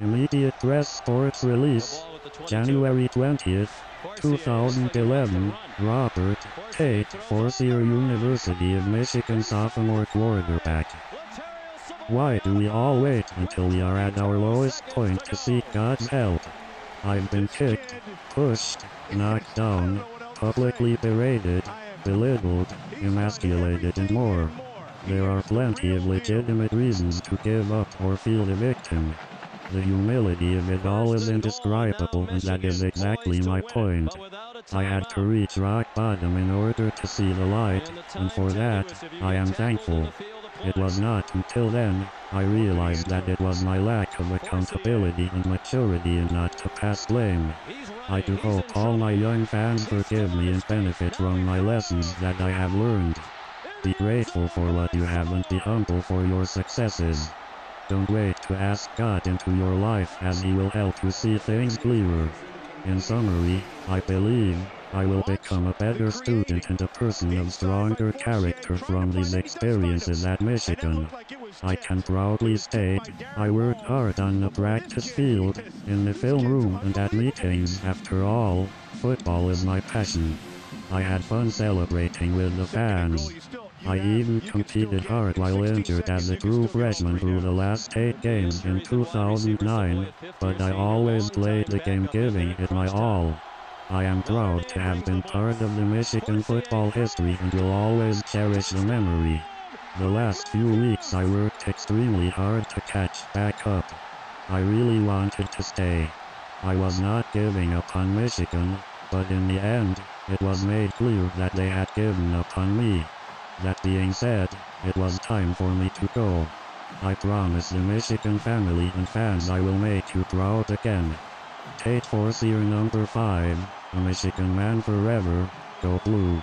Immediate Press Sports Release, January 20th, 2011, Robert Tate, Forcier University of Michigan sophomore quarterback. Why do we all wait until we are at our lowest point to seek God's help? I've been kicked, pushed, knocked down, publicly berated, belittled, emasculated and more. There are plenty of legitimate reasons to give up or feel the victim. The humility of it all is indescribable and that is exactly my point. I had to reach rock bottom in order to see the light, and for that, I am thankful. It was not until then, I realized that it was my lack of accountability and maturity and not to pass blame. I do hope all my young fans forgive me and benefit from my lessons that I have learned. Be grateful for what you have and be humble for your successes. Don't wait to ask God into your life as he will help you see things clearer. In summary, I believe, I will become a better student and a person of stronger character from these experiences at Michigan. I can proudly state, I worked hard on the practice field, in the film room and at meetings. After all, football is my passion. I had fun celebrating with the fans. I even competed hard while injured as a true freshman through the last eight games in 2009, but I always played the game giving it my all. I am proud to have been part of the Michigan football history and will always cherish the memory. The last few weeks I worked extremely hard to catch back up. I really wanted to stay. I was not giving up on Michigan, but in the end, it was made clear that they had given up on me. That being said, it was time for me to go. I promise the Michigan family and fans I will make you proud again. Tate Forcier number 5, a Michigan man forever, go blue.